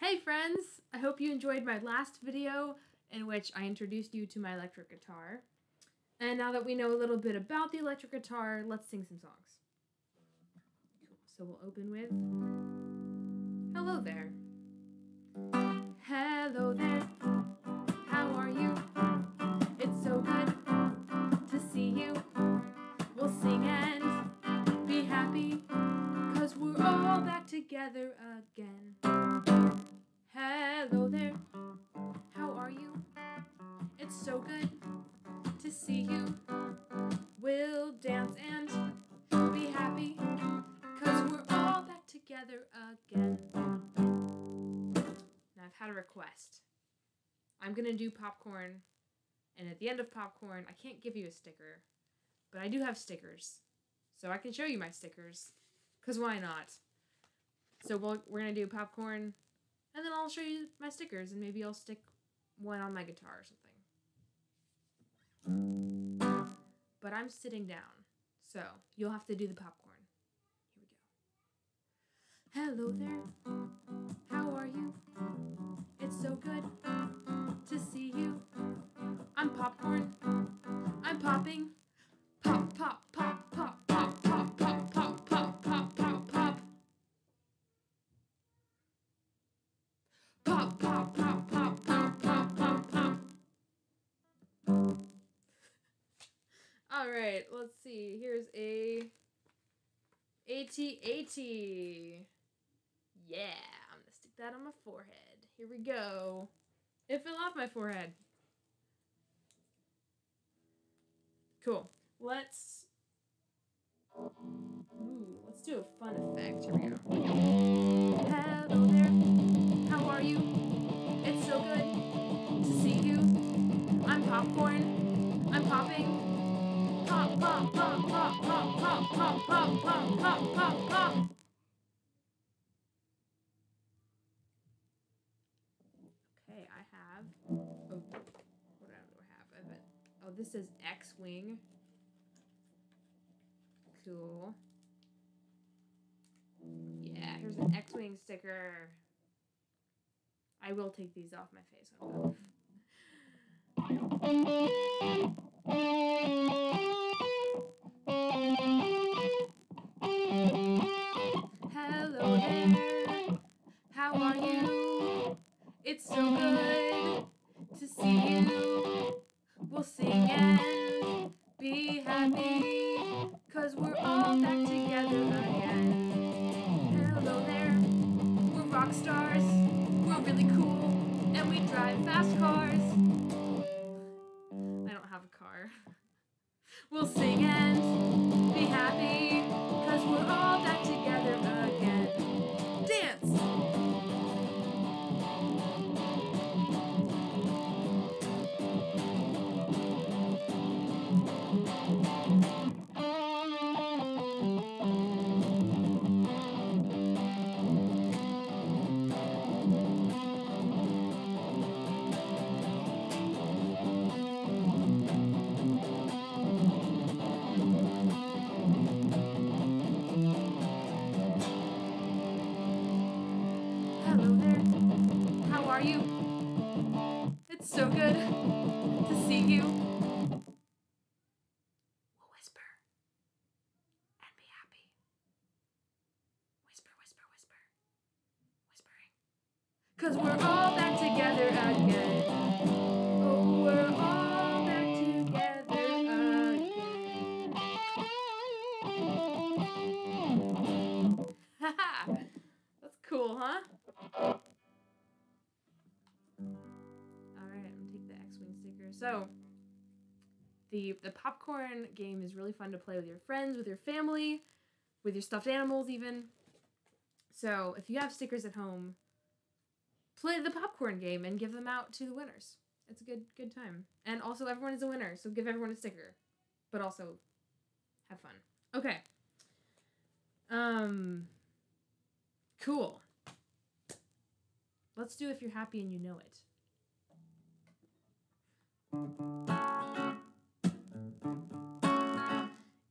Hey friends! I hope you enjoyed my last video in which I introduced you to my electric guitar. And now that we know a little bit about the electric guitar, let's sing some songs. Cool. So we'll open with Hello there. Hello there. How are you? It's so good to see you. We'll sing and be happy cause we're all back together again. Hello there. How are you? It's so good to see you. We'll dance and be happy cause we're all back together again. Now I've had a request. I'm gonna do popcorn, and at the end of popcorn, I can't give you a sticker, but I do have stickers. So I can show you my stickers, because why not? So we'll, we're gonna do popcorn, and then I'll show you my stickers, and maybe I'll stick one on my guitar or something. But I'm sitting down, so you'll have to do the popcorn. Here we go. Hello there. All right, let's see. Here's a AT-AT. Yeah, I'm gonna stick that on my forehead. Here we go. It fell off my forehead. Cool. Let's. Ooh, let's do a fun effect. Here we go. Hello there. How are you? It's so good to see you. I'm popcorn. I'm popping. Okay, I have. Oh, what do I have? I have. Oh, this is X Wing. Cool. Yeah, here's an X Wing sticker. I will take these off my face. So good to see you. We'll sing and be happy cause we're all back together again. Hello there. We're rock stars. We're really cool and we drive fast cars. I don't have a car. We'll sing and be happy cause we're all back together you? The, the popcorn game is really fun to play with your friends, with your family, with your stuffed animals even. So, if you have stickers at home, play the popcorn game and give them out to the winners. It's a good good time. And also everyone is a winner, so give everyone a sticker. But also have fun. Okay. Um cool. Let's do if you're happy and you know it.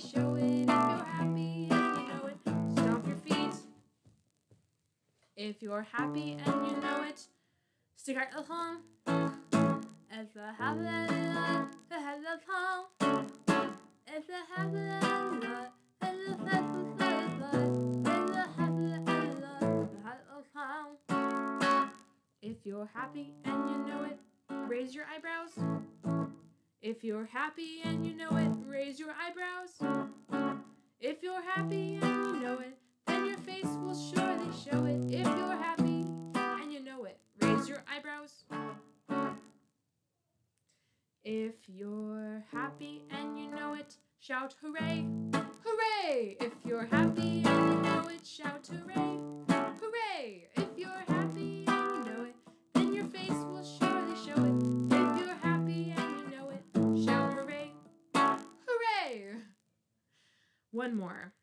show it. If you're happy and you know it, stomp your feet. If you're happy and you know it, stick out your tongue. It's a happy the head of tongue. It's a happy If you're happy and you know it, raise your eyebrows. If you're happy and you know it, raise your eyebrows. If you're happy and you know it, then your face will surely show it. If you're happy and you know it, raise your eyebrows. If you're happy and you know it, shout hooray! Hooray! If you're happy and you know it, shout hooray! Hooray! If One more.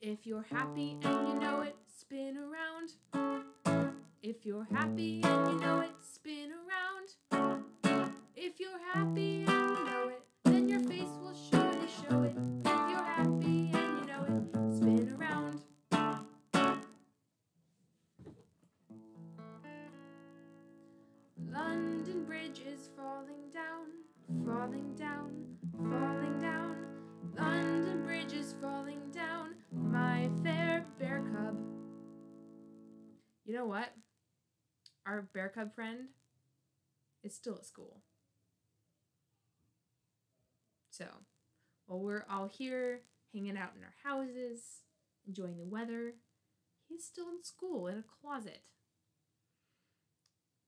If you're happy and you know it, spin around. If you're happy and you know it, spin around. If you're happy You know what? Our bear cub friend is still at school. So, while we're all here hanging out in our houses, enjoying the weather, he's still in school in a closet.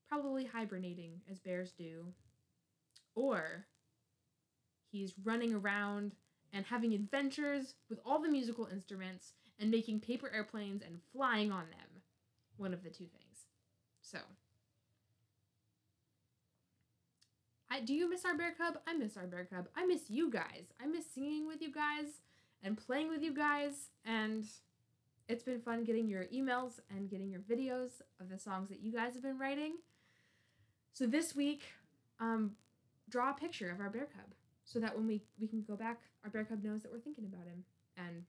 Probably hibernating as bears do. Or he's running around and having adventures with all the musical instruments and making paper airplanes and flying on them. One of the two things. So, I do you miss our bear cub? I miss our bear cub. I miss you guys. I miss singing with you guys and playing with you guys and it's been fun getting your emails and getting your videos of the songs that you guys have been writing. So this week, um, draw a picture of our bear cub so that when we, we can go back, our bear cub knows that we're thinking about him and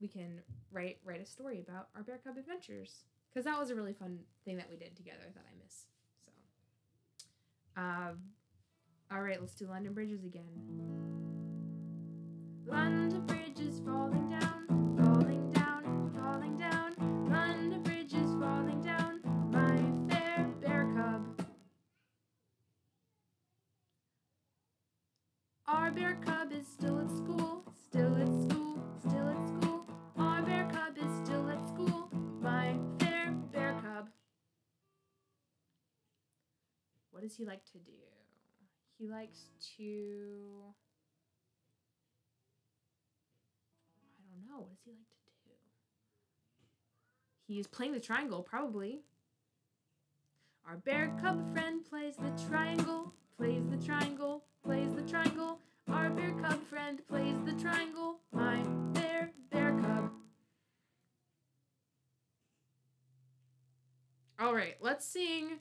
we can write write a story about our bear cub adventures because that was a really fun thing that we did together that I miss. So, um, all right, let's do London Bridges again. What does he like to do? He likes to. I don't know. What does he like to do? He's playing the triangle, probably. Our bear cub friend plays the triangle, plays the triangle, plays the triangle. Our bear cub friend plays the triangle, my bear, bear cub. All right, let's sing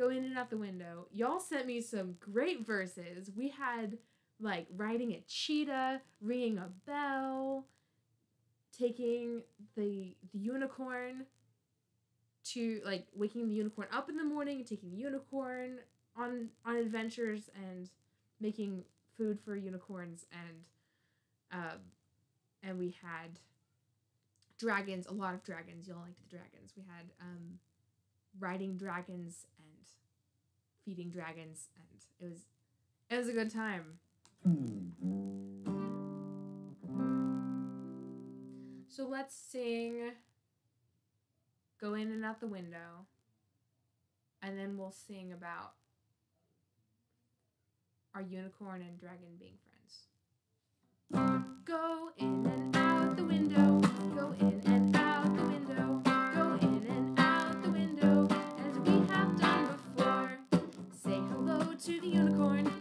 Go In and Out the Window. Y'all sent me some great verses. We had like riding a cheetah, ringing a bell, taking the the unicorn to like waking the unicorn up in the morning, taking the unicorn on on adventures and making food for unicorns and um and we had dragons, a lot of dragons. Y'all liked the dragons. We had um riding dragons and feeding dragons and it was it was a good time. So let's sing Go In and Out the Window. And then we'll sing about our unicorn and dragon being friends. Go in and out the window. Go in to the unicorn.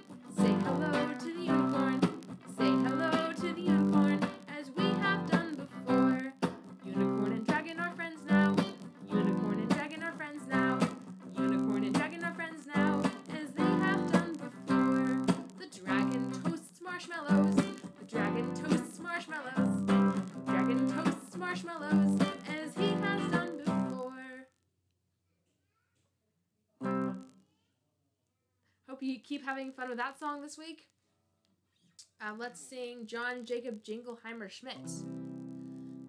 You keep having fun with that song this week. Uh, let's sing John Jacob Jingleheimer Schmidt.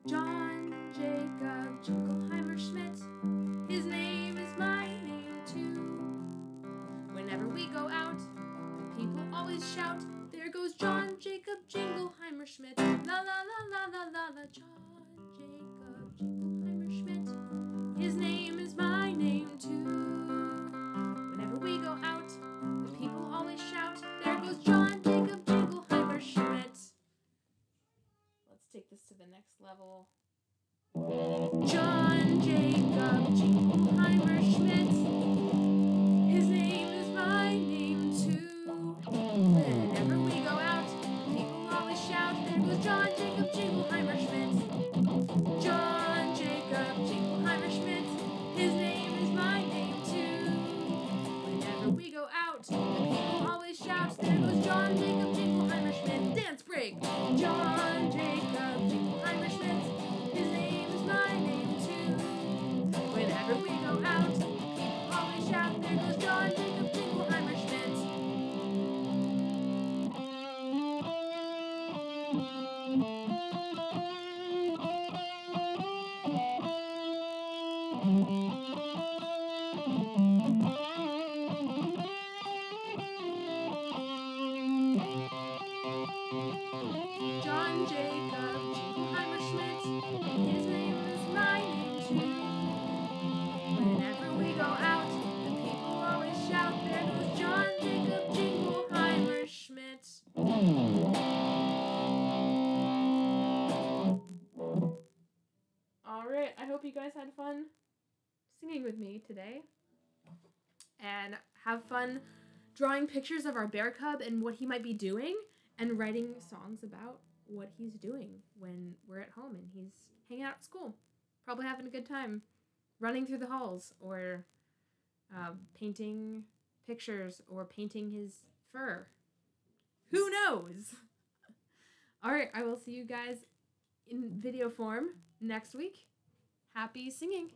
John Jacob Jingleheimer Schmidt. His name is my name too. Whenever we go out, the people always shout, There goes John Jacob Jingleheimer Schmidt. La la la la la la la. John John Jacob Jingleheimer Schmidt. With me today. And have fun drawing pictures of our bear cub and what he might be doing and writing songs about what he's doing when we're at home and he's hanging out at school. Probably having a good time running through the halls or uh, painting pictures or painting his fur. Who knows? All right, I will see you guys in video form next week. Happy singing.